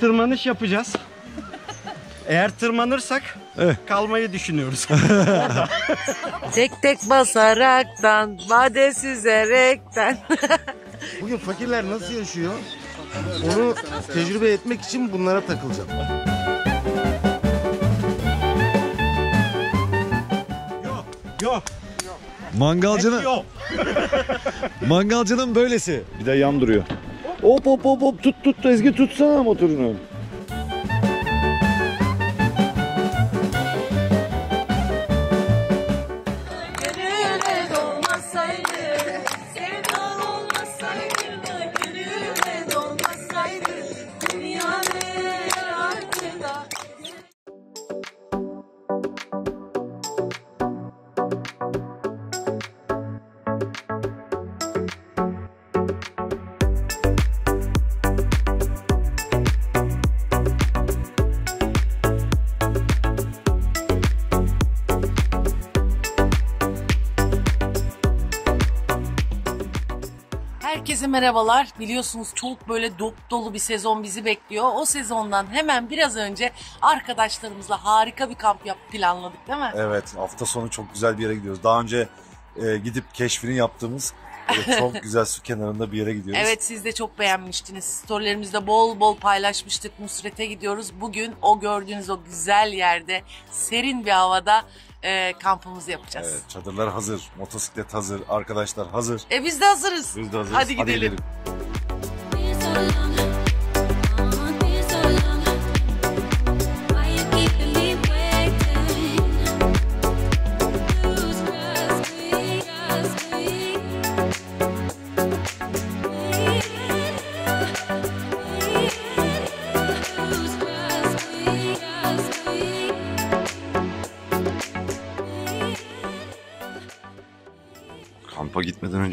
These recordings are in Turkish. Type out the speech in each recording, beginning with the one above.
tırmanış yapacağız. Eğer tırmanırsak Evet. kalmayı düşünüyoruz. Tek tek basaraktan, vade süzerekten. Bugün fakirler nasıl yaşıyor? Onu tecrübe etmek için bunlara takılacağım. Yok. Mangalcının, Yok. mangalcının böylesi. Bir de yan duruyor. Hop hop hop hop tut tut Ezgi tutsana motorunu. Herkese merhabalar. Biliyorsunuz çok böyle dop dolu bir sezon bizi bekliyor. O sezondan hemen biraz önce arkadaşlarımızla harika bir kamp yap planladık değil mi? Evet hafta sonu çok güzel bir yere gidiyoruz. Daha önce e, gidip keşfini yaptığımız böyle çok güzel su kenarında bir yere gidiyoruz. Evet siz de çok beğenmiştiniz. Storylerimizde bol bol paylaşmıştık. Nusret'e gidiyoruz. Bugün o gördüğünüz o güzel yerde serin bir havada e, kampımızı yapacağız. Evet, çadırlar hazır, motosiklet hazır, arkadaşlar hazır. E biz de hazırız. Biz de hazırız. Hadi gidelim. Been so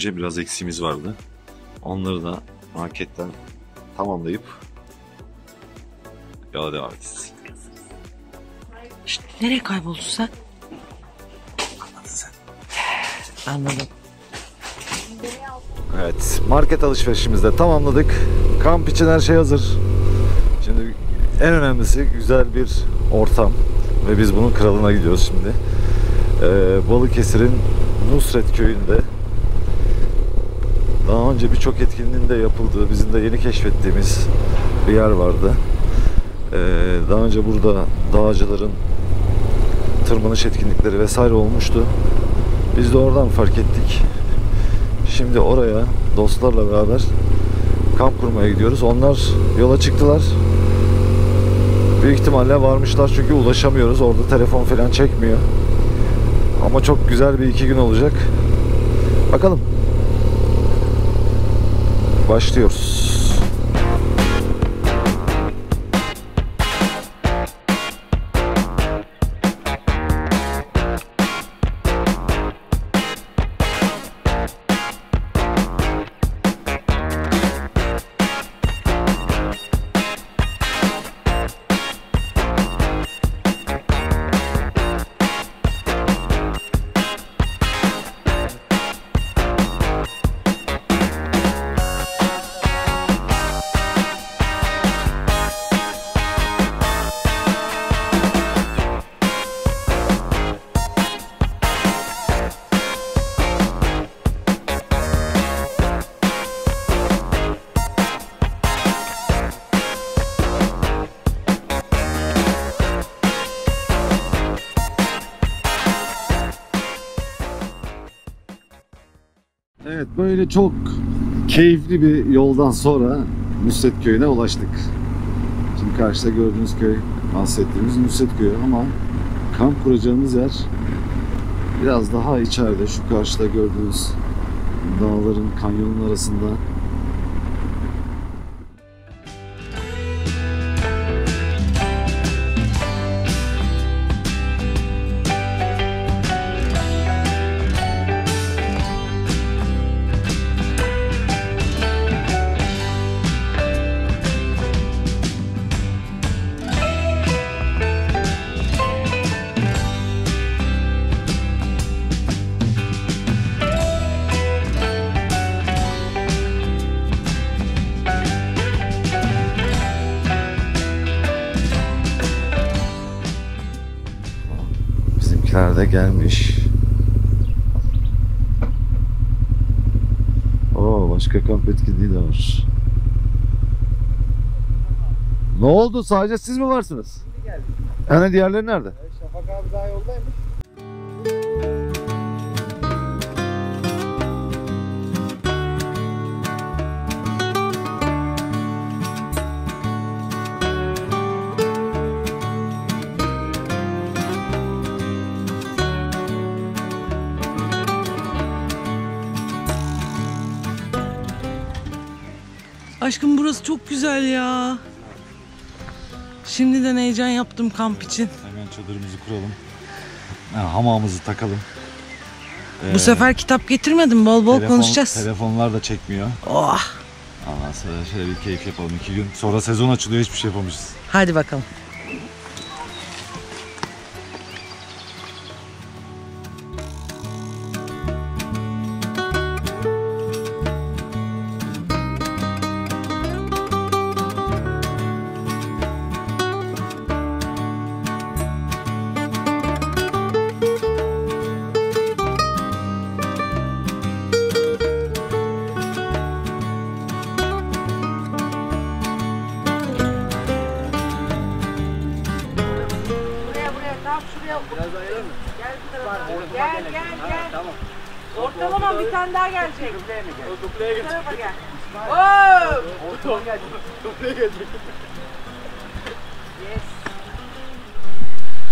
önce biraz eksiğimiz vardı. Onları da marketten tamamlayıp yola devam edeceğiz. Şşt, nereye kayboldun sen? Anladım. Evet, market alışverişimizde tamamladık. Kamp için her şey hazır. Şimdi en önemlisi güzel bir ortam ve biz bunun kralına gidiyoruz şimdi. Ee, Balıkesir'in Nusret köyünde daha önce birçok etkinliğin de yapıldığı, bizim de yeni keşfettiğimiz bir yer vardı. Ee, daha önce burada dağcıların tırmanış etkinlikleri vesaire olmuştu. Biz de oradan fark ettik. Şimdi oraya dostlarla beraber kamp kurmaya gidiyoruz. Onlar yola çıktılar. Büyük ihtimalle varmışlar çünkü ulaşamıyoruz. Orada telefon falan çekmiyor. Ama çok güzel bir iki gün olacak. Bakalım. Başlıyoruz. Böyle çok keyifli bir yoldan sonra Nusret Köyü'ne ulaştık. Şimdi karşıda gördüğünüz köy bahsettiğimiz Nusret Köyü ama kamp kuracağımız yer biraz daha içeride şu karşıda gördüğünüz dağların kanyonun arasında etkinliği de var. Ne oldu? Sadece siz mi varsınız? Şimdi geldik. Yani diğerleri nerede? Şafak abi daha yoldaymış. Aşkım burası çok güzel ya. Şimdiden heyecan yaptım kamp için. Hemen çadırımızı kuralım. Ha, hamamımızı takalım. Bu sefer kitap getirmedim. Bol bol Telefon- konuşacağız. Telefonlar da çekmiyor. Oh. Ondan sonra şöyle bir keyif yapalım iki gün. Sonra sezon açılıyor hiçbir şey yapamayacağız. Hadi bakalım. Dubleye mi gel? O dubleye gelecek. Bu tarafa gel. Oo! Ortalama gelecek. Dubleye gelecek. Yes.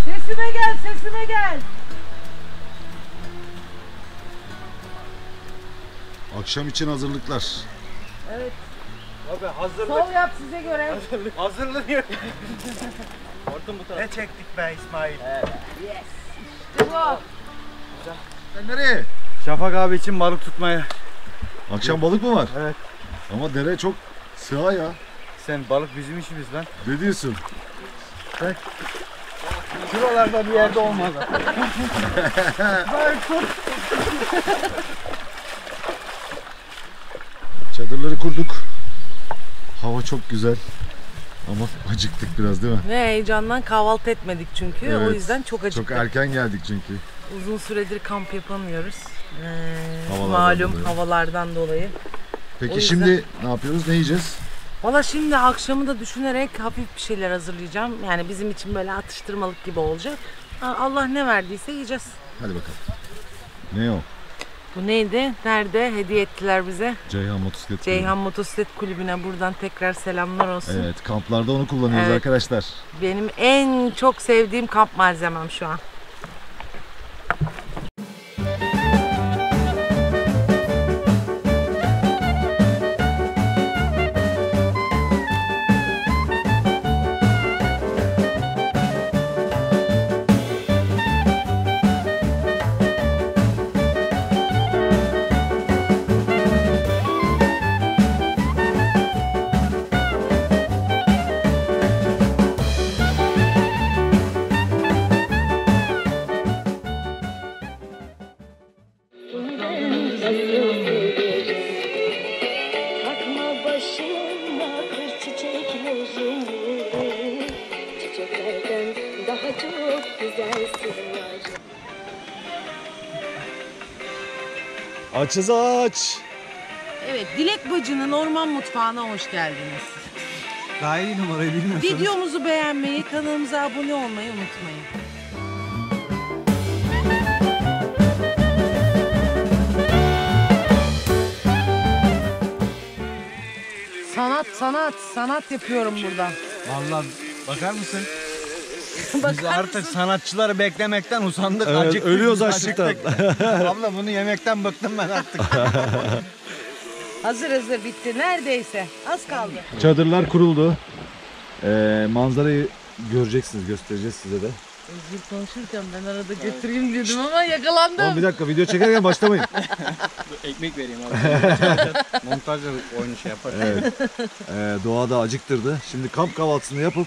Sesime gel, sesime gel. Akşam için hazırlıklar. Sol yap size göre. Hazırlanıyor. Ne çektik be İsmail? Bu. Sen nereye? Şafak abi için balık tutmaya. Akşam balık mı var? Evet. Ama dere çok sığ ya. Sen balık bizim işimiz lan. Ne diyorsun? Şuralarda bir yerde olmalı. Çadırları kurduk. Hava çok güzel. Ama acıktık biraz değil mi? Ve heyecandan kahvaltı etmedik çünkü. O Evet. yüzden çok acıktık. Çok erken geldik çünkü. Uzun süredir kamp yapamıyoruz. Ee, Havalardan malum dolayı. havalardan dolayı. Peki O yüzden- şimdi ne yapıyoruz? Ne yiyeceğiz? Valla şimdi akşamı da düşünerek hafif bir şeyler hazırlayacağım. Yani bizim için böyle atıştırmalık gibi olacak. Allah ne verdiyse yiyeceğiz. Hadi bakalım. Ne o? Bu neydi? Nerede? Hediye ettiler bize. Ceyhan motosiklet. Ceyhan Motosiklet Kulübü'ne buradan tekrar selamlar olsun. Evet kamplarda onu kullanıyoruz Evet. arkadaşlar. Benim en çok sevdiğim kamp malzemem şu an. Açız aç. Evet, Dilek Bacı'nın orman mutfağına hoş geldiniz. Daha iyi numarayı bilmiyorsanız. Videomuzu beğenmeyi, kanalımıza abone olmayı unutmayın. Sanat, sanat, sanat yapıyorum burada. Vallahi bakar mısın? Biz Bakar artık sanatçıları beklemekten usandık. Evet, acıktık, ölüyoruz biz açlıktan. acıktık. Abla bunu yemekten bıktım ben artık. Hazır hazır bitti. Neredeyse. Az kaldı. Çadırlar kuruldu. Ee, manzarayı göreceksiniz, göstereceğiz size de. Özgür konuşurken ben arada götüreyim dedim ama yakalandım. Tamam bir dakika video çekerken başlamayın. Ekmek vereyim abi. Montajla oyunu şey yaparız. Evet. Ee, doğa da acıktırdı. Şimdi kamp kahvaltısını yapıp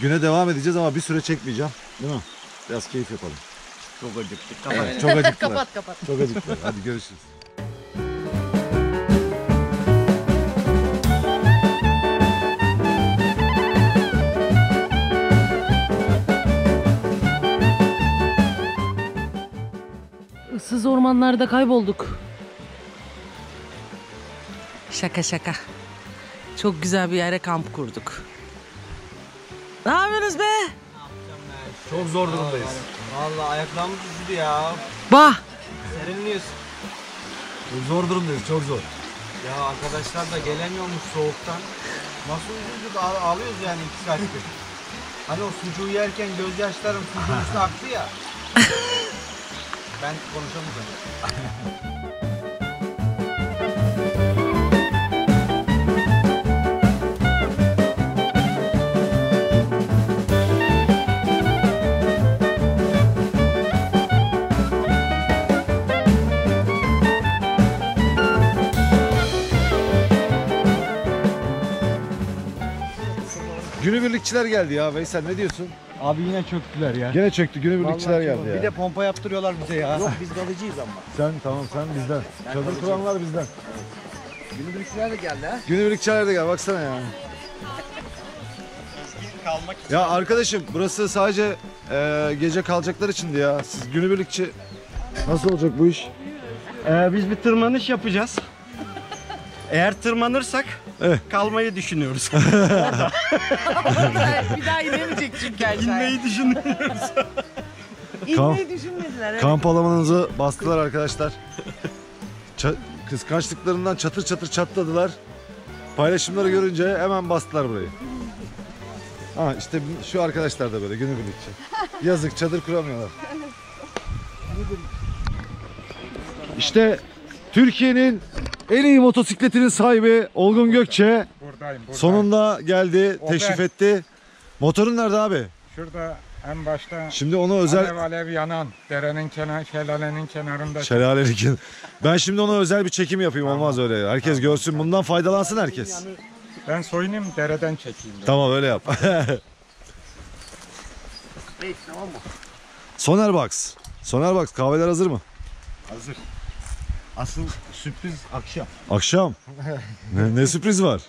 güne devam edeceğiz ama bir süre çekmeyeceğim. Değil mi? Biraz keyif yapalım. Çok acıktık. Evet, çok acıktılar. kapat kapat. Çok acıktılar. Hadi görüşürüz. Issız ormanlarda kaybolduk. Şaka şaka. Çok güzel bir yere kamp kurduk. Ne yapıyorsunuz be? Çok zor durumdayız. Valla ayaklarımız üşüdü ya. Bah! Serinliyoruz. Çok zor durumdayız çok zor. Ya arkadaşlar da gelemiyormuş soğuktan. Nasıl üzüldük ağ- ağlıyoruz yani iki saattir. Hani o sucuğu yerken gözyaşlarım sucuğun üstüne aktı ya. ben konuşamayacağım. Günübirlikçiler geldi ya Veysel ne diyorsun? Abi yine çöktüler ya. Gene çöktü günübirlikçiler geldi ya. Bir de pompa yaptırıyorlar bize ya. Yok biz kalıcıyız ama. Sen tamam sen bizden. Çadır kuranlar bizden. Günübirlikçiler de geldi ha. Günübirlikçiler de gel baksana ya. Ya arkadaşım burası sadece e, gece kalacaklar içindi ya. Siz günübirlikçi nasıl olacak bu iş? Ee, biz bir tırmanış yapacağız. Eğer tırmanırsak Evet. kalmayı düşünüyoruz. bir daha inemeyecek çünkü aşağıya. İnmeyi düşünüyoruz. İnmeyi düşünmediler. evet. Kamp alanınızı bastılar arkadaşlar. Ça- kıskançlıklarından çatır çatır çatladılar. Paylaşımları görünce hemen bastılar burayı. Ha işte şu arkadaşlar da böyle günübirlikçi. Yazık çadır kuramıyorlar. İşte Türkiye'nin en iyi motosikletinin sahibi Olgun Gökçe Buradayım, buradayım. sonunda geldi, O teşrif ben. etti. Motorun nerede abi? Şurada en başta Şimdi onu özel alev alev yanan derenin kenar, şelalenin kenarında Şelalelik. Ben şimdi ona özel bir çekim yapayım olmaz öyle. Herkes görsün bundan faydalansın herkes. ben soyunayım dereden çekeyim. Tamam öyle yap. Soner Box. Soner Box kahveler hazır mı? Hazır. Asıl sürpriz akşam. Akşam. ne, ne sürpriz var?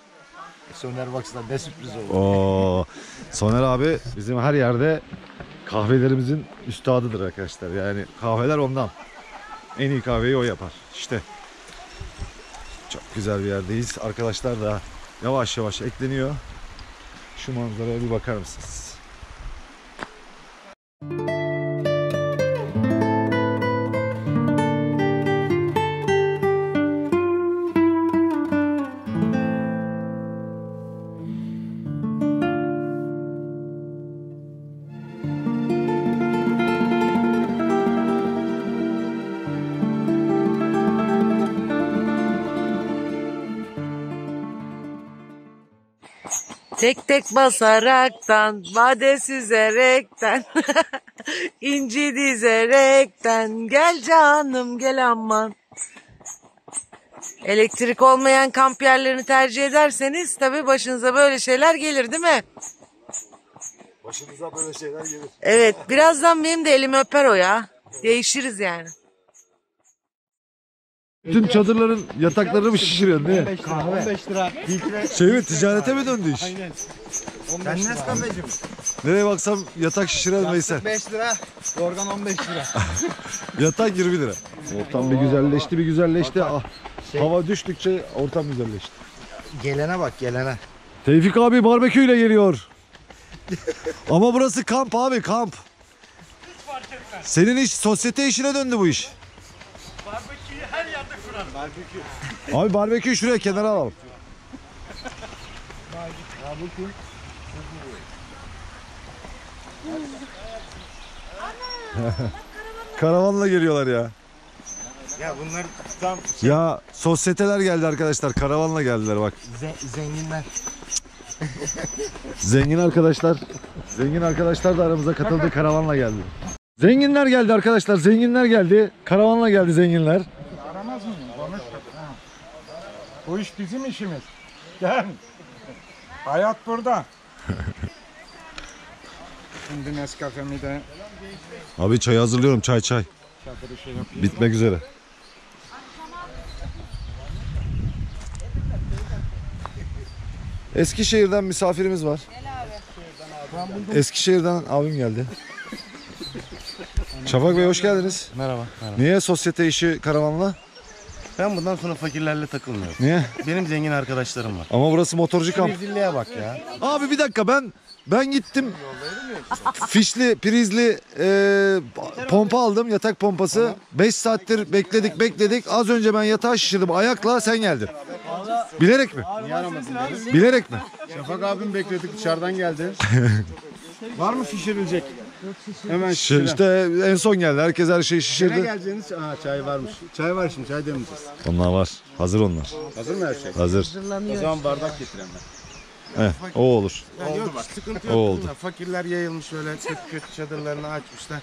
Soner Box'ta ne sürpriz oldu. Oo. Soner abi bizim her yerde kahvelerimizin üstadıdır arkadaşlar. Yani kahveler ondan. En iyi kahveyi o yapar. İşte. Çok güzel bir yerdeyiz. Arkadaşlar da yavaş yavaş ekleniyor. Şu manzaraya bir bakar mısınız? Tek basaraktan, vade süzerekten, inci dizerekten, gel canım gel aman. Elektrik olmayan kamp yerlerini tercih ederseniz tabii başınıza böyle şeyler gelir değil mi? Başınıza böyle şeyler gelir. Evet birazdan benim de elimi öper o ya. Değişiriz yani. Bütün çadırların yataklarını mı şişiriyorsun ne? 15 lira. 15 lira. Şey mi ticarete mi döndü iş? Sen Nescafe'cim. Nereye baksam yatak şişiren Veysel. 5 lira. Yorgan 15 lira. Yatak 20 lira. Ortam bir güzelleşti bir güzelleşti. Ah, hava düştükçe ortam güzelleşti. Gelene bak gelene. Tevfik abi barbekü ile geliyor. Ama burası kamp abi kamp. Senin iş sosyete işine döndü bu iş. Barbeküyü her yerde kurar. Barbekü. Abi barbeküyü şuraya kenara alalım. Karavanla geliyorlar ya. Ya bunlar tam Ya sosyeteler geldi arkadaşlar. Karavanla geldiler bak. ze- zenginler. Zengin arkadaşlar. Zengin arkadaşlar da aramıza katıldı. Karavanla geldi. Zenginler geldi arkadaşlar. Zenginler geldi. Karavanla geldi zenginler. Bu iş bizim işimiz. Gel. Hayat burada. Şimdi Nescafe'mi de Abi çay hazırlıyorum. Çay çay. çadırı şey yapayım. Bitmek üzere. Eskişehir'den misafirimiz var. Eskişehir'den abim geldi. Şafak Bey hoş geldiniz. Merhaba. merhaba. Niye sosyete işi karavanla? Ben bundan sonra fakirlerle takılmıyorum. Niye? Benim zengin arkadaşlarım var. Ama burası motorcu kamp. Rezilliğe bak ya. Abi bir dakika ben ben gittim. Fişli, prizli e, pompa aldım. Yatak pompası. 5 saattir bekledik bekledik. Az önce ben yatağı şişirdim ayakla sen geldin. Bilerek mi? Niye aramadın beni? Bilerek mi? Şafak abim bekledik dışarıdan geldi. Var mı şişirilecek? Hemen Ş- şişirelim. İşte en son geldi. Herkes her şeyi Ne şişirdi. geleceğiniz? Aa çay varmış. Çay var şimdi çay demeyeceğiz. Onlar var. Hazır onlar. Hazır mı her şey? Hazır. O zaman bardak getiren ben. Heh, o olur. Ya yok sıkıntı O yok. oldu. bunda. Fakirler yayılmış öyle kötü kötü çadırlarını açmışlar.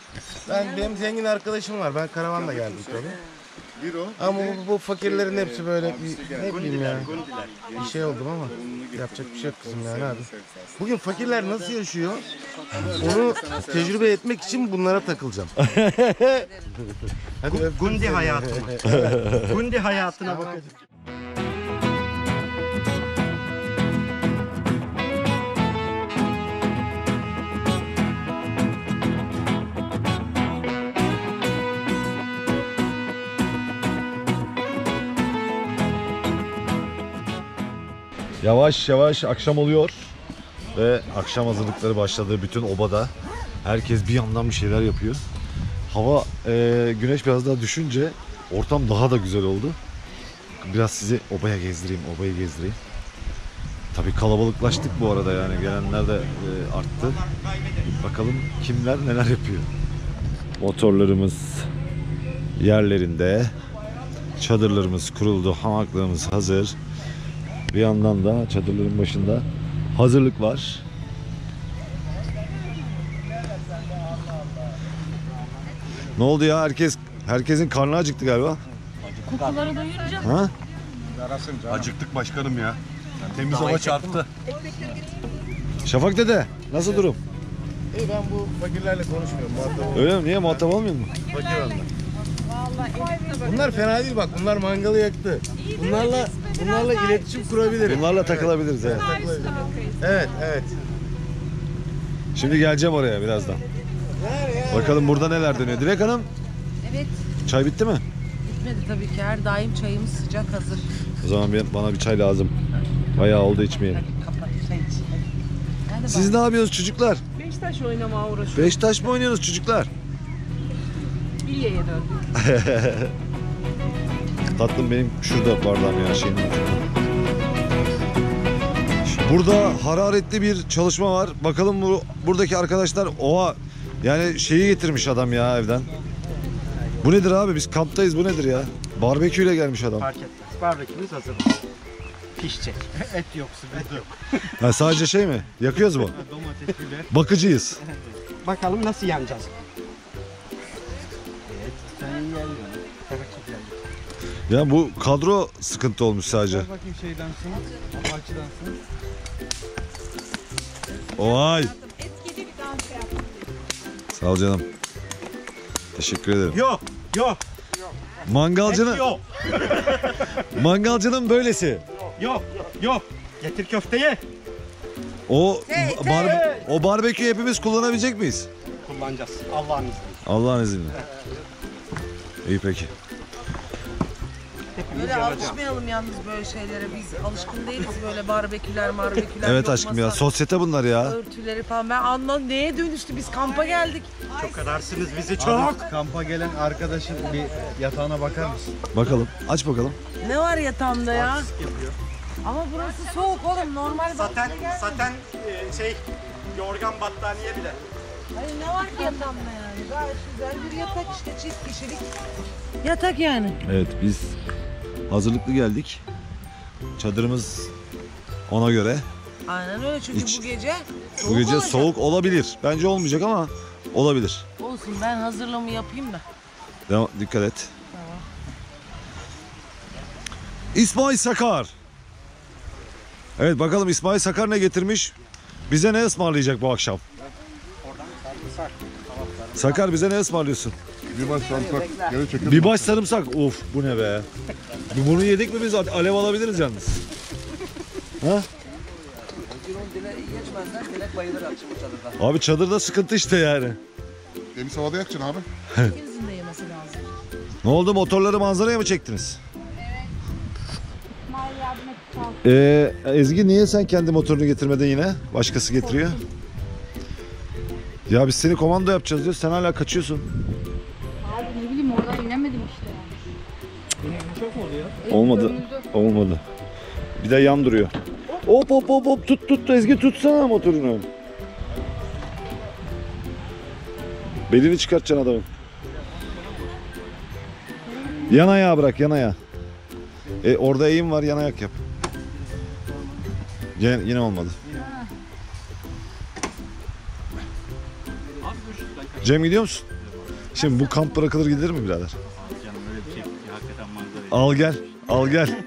Ben benim zengin arkadaşım var. Ben karavanla geldim tabii. Ama bu, bu fakirlerin hepsi böyle bir ne bileyim ya. Bir şey oldum ama yapacak bir şey yok kızım yani abi. Bugün fakirler nasıl yaşıyor? Onu tecrübe etmek için bunlara takılacağım. Hadi öp. Gundi hayatı. Gundi hayatına bakacağız. Yavaş yavaş akşam oluyor ve akşam hazırlıkları başladı bütün obada. Herkes bir yandan bir şeyler yapıyor. Hava e, güneş biraz daha düşünce ortam daha da güzel oldu. Biraz sizi obaya gezdireyim, obayı gezdireyim. Tabii kalabalıklaştık bu arada yani gelenler de e, arttı. Bakalım kimler neler yapıyor. Motorlarımız yerlerinde. Çadırlarımız kuruldu, hamaklarımız hazır. Bir yandan da çadırların başında hazırlık var. Ne oldu ya? Herkes herkesin karnı acıktı galiba. Kokuları duyunca Ha? Acıktık başkanım ya. Temiz hava çarptı. Şafak dede, nasıl durum? İyi ben bu fakirlerle konuşmuyorum. Muhatap. Öyle mi? Niye muhatap olmuyor mu? Fakir onlar. Bunlar fena değil bak. Bunlar mangalı yaktı. Bunlarla bunlarla iletişim kurabilirim. Bunlarla takılabiliriz evet. Evet, evet. Şimdi geleceğim oraya birazdan. Bakalım burada neler dönüyor. Dilek Hanım, Evet çay bitti mi? bitmedi tabii ki her daim çayımız sıcak hazır. O zaman bir- bana bir çay lazım. Bayağı oldu içmeyelim. Kapat çay iç. Hadi Siz ne yapıyorsunuz çocuklar? Beşiktaş oynamaya uğraşıyor. Beşiktaş mı oynuyorsunuz çocuklar? Bilyeye döndük. Tatlım benim şurada bardağım ya şeyin. Burada hararetli bir çalışma var. Bakalım bu buradaki arkadaşlar oha yani şeyi getirmiş adam ya evden. Bu nedir abi? Biz kamptayız. Bu nedir ya? Barbeküyle gelmiş adam. Fark etmez. Barbekümüz hazır. Pişecek. Et yok, sıkıntı yok. Ha, sadece şey mi? Yakıyoruz mu? Domates, biber. Bakıcıyız. Bakalım nasıl yanacağız. Ya bu kadro sıkıntı olmuş sadece. Bakayım şeydensin. Açıdansın. Vay. Sağ ol canım. Teşekkür ederim. Yok, yok, Mangalcının yok, mangalcının böylesi. yok, yok. Getir köfteyi. O bar, o barbekü hepimiz kullanabilecek miyiz? Kullanacağız. Allah'ın izniyle. Allah'ın izniyle. İyi peki. Böyle alışmayalım yalnız böyle şeylere. Biz alışkın değiliz böyle barbeküler, marbeküler. Evet aşkım ya. Sosyete bunlar ya. Örtüleri falan. Ben anladım neye dönüştü biz kampa geldik. Çok kadarsınız bizi çok. Çok. Kampa gelen arkadaşın bir yatağına bakar mısın? Bakalım. Aç bakalım. Ne var yatağımda ya? Ama burası soğuk oğlum normal Zaten, zaten e, şey yorgan battaniye bile. Hayır ne var ki yatağımda yani? Gayet güzel bir yatak işte çift kişilik. Yatak yani. Evet biz hazırlıklı geldik. Çadırımız ona göre. Aynen öyle çünkü Hiç- bu gece soğuk Bu gece olacak. soğuk olabilir. Bence olmayacak ama olabilir. Olsun ben hazırlığımı yapayım da. Devam, dikkat et. İsmail Sakar. Evet bakalım İsmail Sakar ne getirmiş? Bize ne ısmarlayacak bu akşam? Sakar bize ne ısmarlıyorsun? Bir baş sarımsak geri. Bir baş sarımsak. Of bu ne be? Bunu yedik mi biz alev alabiliriz yalnız. Ha? Abi çadırda sıkıntı işte yani. Temiz havada yakacaksın abi. İkinizin de yemesi lazım. Ne oldu motorları manzaraya mı çektiniz? Ee, Ezgi niye sen kendi motorunu getirmedin yine? Başkası getiriyor. Ya biz seni komando yapacağız diyor. Sen hala kaçıyorsun. Olmadı. Olmadı. Bir de yan duruyor. Hop hop hop hop tut tut Ezgi tutsana motorunu. Belini çıkartacaksın adamın. Yan ayağı bırak yan ayağı. E, orada eğim var yan ayak yap. Yine, yine olmadı. Cem gidiyor musun? Şimdi bu kamp bırakılır gidilir mi birader? Al gel, al gel.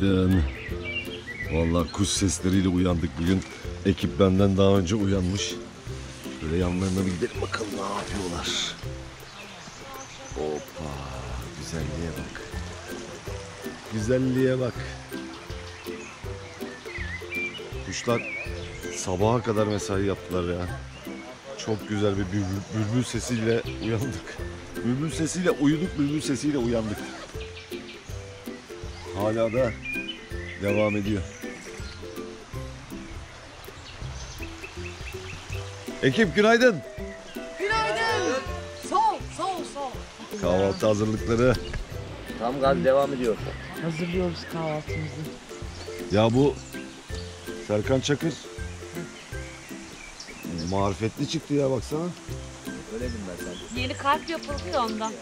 Günaydın. Vallahi kuş sesleriyle uyandık bugün. Ekip benden daha önce uyanmış. Böyle yanlarına bir gidelim bakalım ne yapıyorlar. Hoppa. Güzelliğe bak. Güzelliğe bak. Kuşlar sabaha kadar mesai yaptılar ya. Çok güzel bir bülbül, bülbül sesiyle uyandık. Bülbül sesiyle uyuduk, bülbül sesiyle uyandık. Hala da devam ediyor. Ekip günaydın. Günaydın. Sol, sol, sol. Kahvaltı hazırlıkları. Tam gaz devam ediyor. Hazırlıyoruz kahvaltımızı. Ya bu Serkan Çakır marifetli çıktı ya baksana. Öyledim ben sen. Yeni kalp yapıldı ya ondan.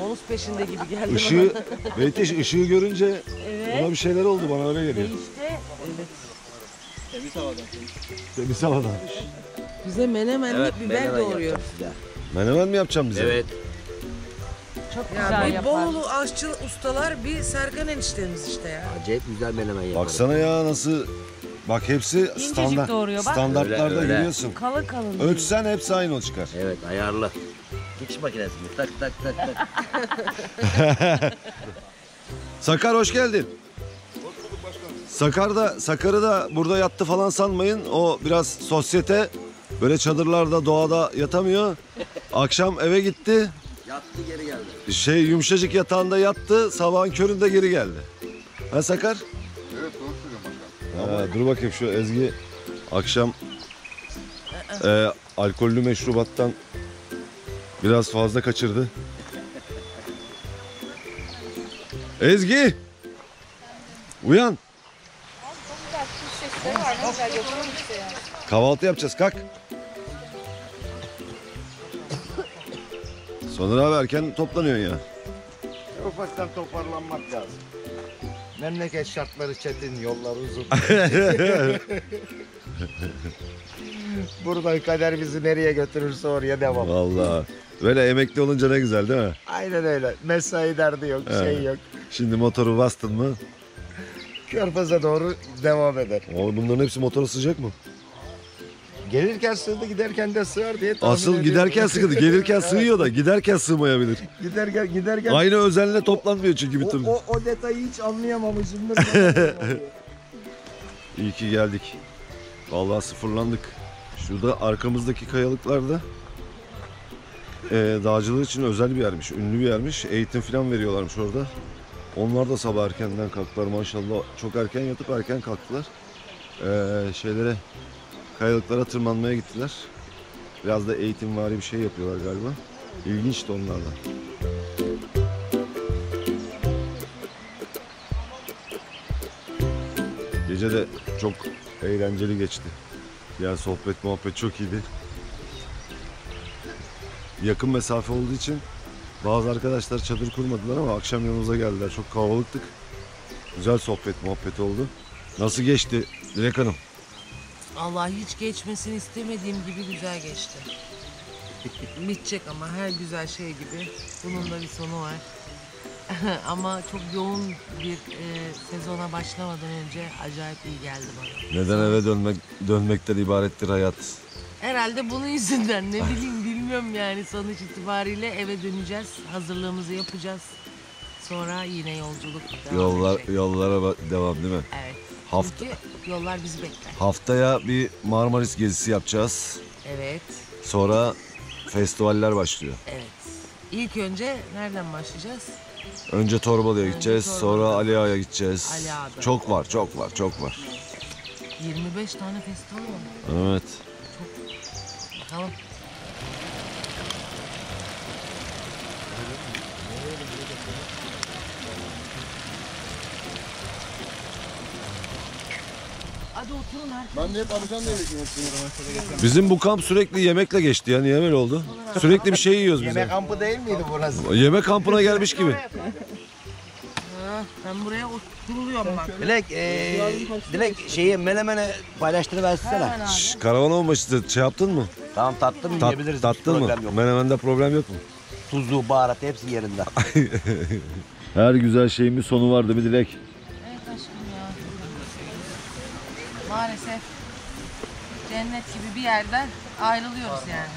Bonus peşinde gibi geldi Işığı, Beyteş ışığı görünce Evet. buna bir şeyler oldu bana öyle geliyor. Değişti. Evet. Temiz havadan. Bize menemenlik Evet, biber menemen doğuruyor. Menemen mi yapacağım bize? Evet. Çok Ya güzel bir yapar. Bolu aşçı ustalar bir Serkan eniştemiz işte ya. Acayip güzel menemen yaparım. Baksana ya nasıl Bak hepsi standart doğruyor bak. standartlarda Öyle, öyle. görüyorsun. Kalın kalın. Ölçsen hepsi aynı o çıkar. Evet ayarlı. Dikiş makinesi mi? Tak tak tak tak. Sakar hoş geldin. Sakar da Sakar'ı da burada yattı falan sanmayın. O biraz sosyete. Böyle çadırlarda doğada yatamıyor. Akşam eve gitti. Yattı geri geldi. Şey yumuşacık yatağında yattı. Sabahın köründe geri geldi. Ha Sakar? Evet doğru söylüyorum. Ha, dur bakayım şu Ezgi akşam e, alkollü meşrubattan biraz fazla kaçırdı. Ezgi! Uyan! Kahvaltı yapacağız kalk. Soner abi erken toplanıyorsun ya. Ufaktan toparlanmak lazım. Memleket şartları çetin, yollar uzun. Buradan kader bizi nereye götürürse oraya devam. Vallahi. Böyle emekli olunca ne güzel değil mi? Aynen öyle. Mesai derdi yok, şey yok. Şimdi motoru bastın mı? Körfez'e doğru devam eder. O bunların hepsi motora sıcak mı? Gelirken sığdı, giderken de sığar diye tahmin Asıl ediyorum. giderken sıkıntı. Gelirken sığıyor da giderken sığmayabilir. Giderken, giderken Aynı özenle toplanmıyor çünkü bir o, o, o detayı hiç anlayamamışım. İyi ki geldik. Vallahi sıfırlandık. Şurada arkamızdaki kayalıklarda eee dağcılığı için özel bir yermiş, ünlü bir yermiş. Eğitim falan veriyorlarmış orada. Onlar da sabah erkenden kalktılar maşallah. Çok erken yatıp erken kalktılar. Eee şeylere kayalıklara tırmanmaya gittiler. Biraz da eğitimvari bir şey yapıyorlar galiba. İlginçti onlarla. Gece de çok eğlenceli geçti. Yani sohbet muhabbet çok iyiydi. Yakın mesafe olduğu için bazı arkadaşlar çadır kurmadılar ama akşam yanımıza geldiler. Çok kalabalıktık. Güzel sohbet muhabbet oldu. Nasıl geçti Dilek Hanım? Allah hiç geçmesini istemediğim gibi güzel geçti. Bitecek ama her güzel şey gibi bunun da bir sonu var. ama çok yoğun bir e, sezona başlamadan önce acayip iyi geldi bana. Neden eve dönmek dönmekten ibarettir hayat? Herhalde bunun yüzünden ne bileyim bilmiyorum yani sonuç itibariyle eve döneceğiz. Hazırlığımızı yapacağız. Sonra yine yolculuk devam Yollar edecek. yollara devam değil mi? Evet. Hafta Çünkü yollar bizi bekler. haftaya bir Marmaris gezisi yapacağız. Evet. Sonra festivaller başlıyor. Evet. İlk önce nereden başlayacağız? Önce Torbalı'ya gideceğiz, sonra Ali Ağa'ya gideceğiz. Ali Ağa'da. Çok var, çok var, çok var. 25 tane festival var. Evet. Tamam. Hadi oturun herkes. Ben de hep Alican diye bekliyorum. Bizim bu kamp sürekli yemekle geçti ya. Niye böyle oldu? Sürekli bir şey yiyoruz biz. Yemek kampı değil miydi burası? Yemek kampına gelmiş gibi. Ha, ben buraya oturuluyorum bak. Dilek, ee, Dilek şeyi menemene paylaştırıversene. Hemen abi. Şş, karavan olmamıştı. Şey yaptın mı? Tamam tattım Tat, yiyebiliriz. tattın mı? Yok. Menemende problem yok mu? Tuzlu, baharat hepsi yerinde. Her güzel şeyin bir sonu vardı bir dilek. Evet aşkım ya. Maalesef cennet gibi bir yerden ayrılıyoruz yani.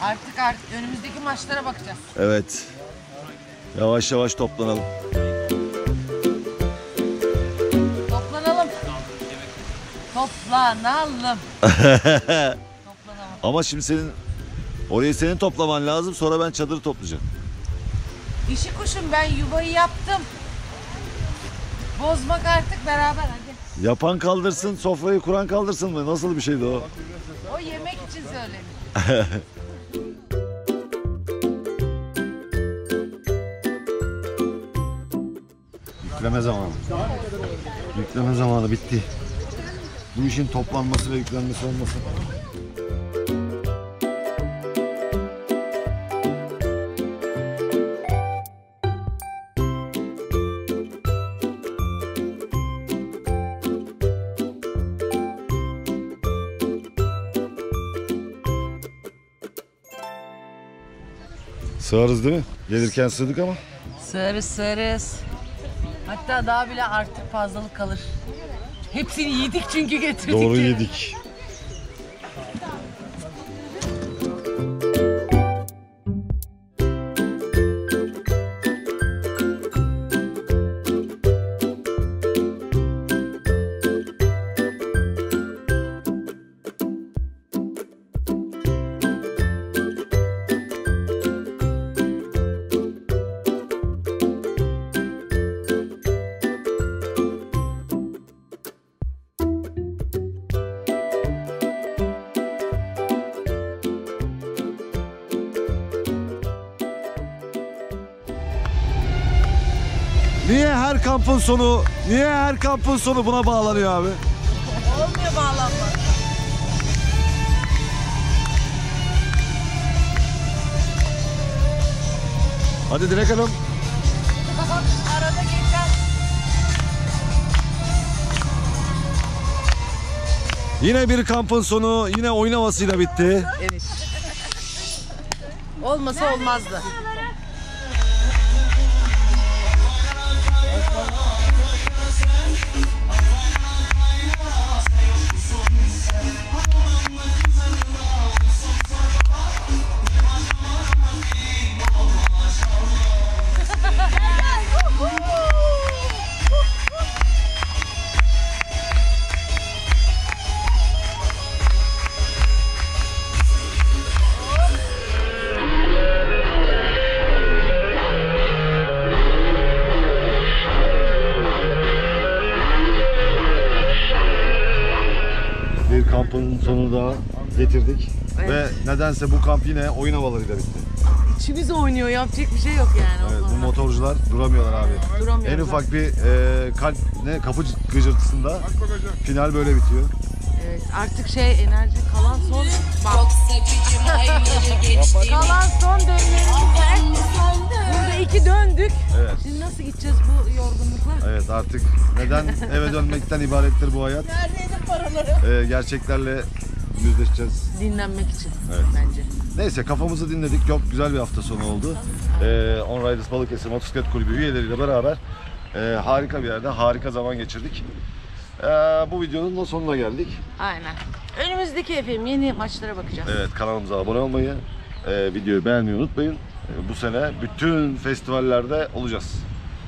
Artık artık önümüzdeki maçlara bakacağız. Evet. Yavaş yavaş toplanalım. Toplanalım. Toplanalım. Toplanalım. Ama şimdi senin orayı senin toplaman lazım. Sonra ben çadırı toplayacağım. Dişi kuşum ben yuvayı yaptım. Bozmak artık beraber hadi. Yapan kaldırsın, sofrayı kuran kaldırsın mı? Nasıl bir şeydi o? O yemek için söylenir. Yükleme zamanı. Yükleme zamanı bitti. Bu işin toplanması ve yüklenmesi olması. Sığarız değil mi? Gelirken sığdık ama. Sığarız sığarız. Hatta daha bile artık fazlalık kalır. Hepsini yedik çünkü getirdik. Doğru yedik. Kampın sonu, niye her kampın sonu buna bağlanıyor abi? Olmuyor bağlanma. Hadi Dilek Hanım. Arada geçen Yine bir kampın sonu, yine oyun havasıyla bitti. Evet. Olmasa olmazdı. Getirdik. Evet. Ve nedense bu kamp yine oyun havalarıyla bitti. İçimiz oynuyor yapacak bir şey yok yani. Evet, bu motorcular duramıyorlar abi. Duramıyorlar. En ufak bir e, kalp ne kapı gıcırtısında final böyle bitiyor. Evet, artık şey enerji kalan son bak. kalan son dönlerimizde burada iki döndük. Evet. Şimdi nasıl gideceğiz bu yorgunlukla? Evet artık neden eve dönmekten ibarettir bu hayat? Neredeydi paraları? E, gerçeklerle yüzleşeceğiz. Dinlenmek için Evet. bence. Neyse kafamızı dinledik. Çok güzel bir hafta sonu oldu. Ee, On Riders Balıkesir Motosiklet Kulübü üyeleriyle beraber e, harika bir yerde harika zaman geçirdik. Ee, bu videonun da sonuna geldik. Aynen. Önümüzdeki efendim yeni maçlara bakacağız. Evet kanalımıza abone olmayı, e, videoyu beğenmeyi unutmayın. E, bu sene bütün festivallerde olacağız.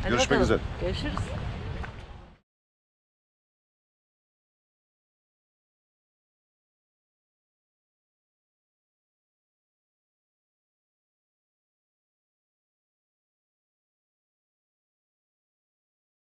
Hadi Görüşmek bakalım. üzere. Görüşürüz.